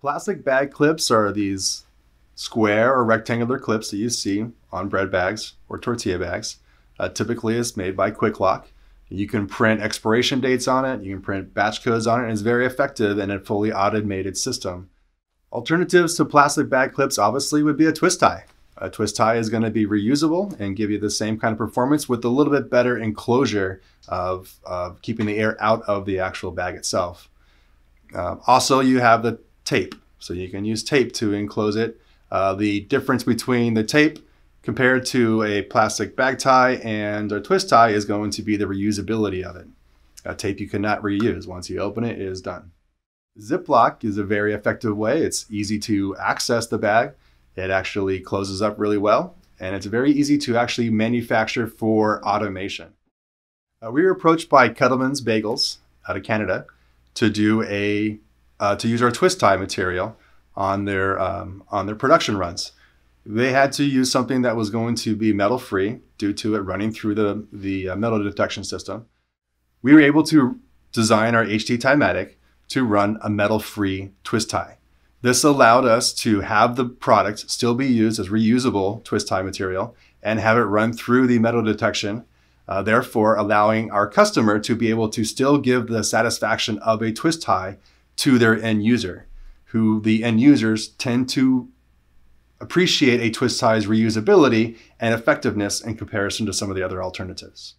Plastic bag clips are these square or rectangular clips that you see on bread bags or tortilla bags. Uh, typically, it's made by Kwik Lok. You can print expiration dates on it, you can print batch codes on it, and it's very effective in a fully automated system. Alternatives to plastic bag clips obviously would be a twist tie. A twist tie is going to be reusable and give you the same kind of performance with a little bit better enclosure of, of keeping the air out of the actual bag itself. Uh, also, you have the tape. So you can use tape to enclose it. Uh, the difference between the tape compared to a plastic bag tie and a twist tie is going to be the reusability of it. A tape you cannot reuse. Once you open it, it is done. Ziploc is a very effective way. It's easy to access the bag. It actually closes up really well, and it's very easy to actually manufacture for automation. Uh, we were approached by Kettleman's Bagels out of Canada to do a uh, to use our twist tie material on their um, on their production runs. They had to use something that was going to be metal free due to it running through the the uh, metal detection system. We were able to design our HT Tiematic to run a metal free twist tie. This allowed us to have the product still be used as reusable twist tie material and have it run through the metal detection, uh, therefore allowing our customer to be able to still give the satisfaction of a twist tie to their end user, who the end users tend to appreciate a twist tie's reusability and effectiveness in comparison to some of the other alternatives.